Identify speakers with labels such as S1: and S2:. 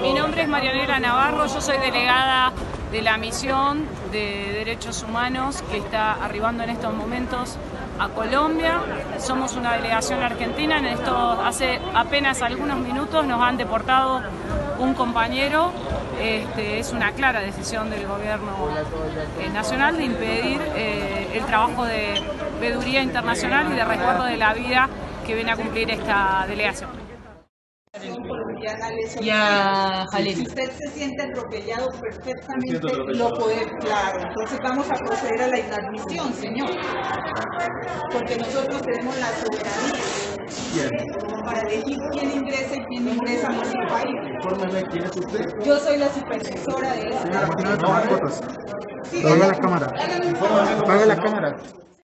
S1: Mi nombre es Marianela Navarro, yo soy delegada de la misión de derechos humanos que está arribando en estos momentos a Colombia. Somos una delegación argentina, en esto hace apenas algunos minutos nos han deportado un compañero. Este, es una clara decisión del gobierno eh, nacional de impedir eh, el trabajo de veeduría internacional y de resguardo de la vida que viene a cumplir esta delegación
S2: y a Jalil.
S3: Si usted se siente atropellado perfectamente, lo puede, claro. Entonces vamos a proceder a la inadmisión, señor. Porque nosotros tenemos la soberanía para elegir quién ingresa y quién no ingresa a nuestro país.
S4: Infórmeme quién es usted.
S3: Yo soy la supervisora de esta.
S4: Señora, ¿por qué no
S3: hágame-
S4: la cámara.
S3: hágame un
S4: Apaga la cámara.